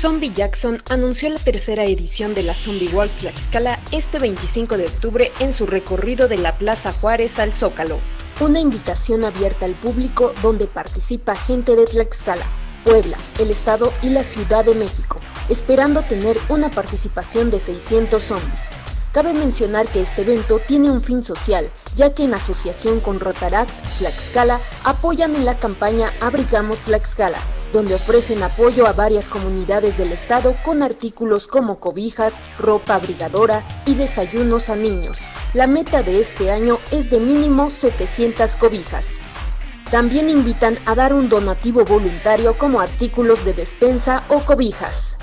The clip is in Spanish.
Zombie Jackson anunció la tercera edición de la Zombie World Tlaxcala este 25 de octubre en su recorrido de la Plaza Juárez al Zócalo. Una invitación abierta al público donde participa gente de Tlaxcala, Puebla, el Estado y la Ciudad de México, esperando tener una participación de 600 zombies. Cabe mencionar que este evento tiene un fin social, ya que en asociación con Rotaract Tlaxcala apoyan en la campaña Abrigamos Tlaxcala, donde ofrecen apoyo a varias comunidades del estado con artículos como cobijas, ropa abrigadora y desayunos a niños. La meta de este año es de mínimo 700 cobijas. También invitan a dar un donativo voluntario como artículos de despensa o cobijas.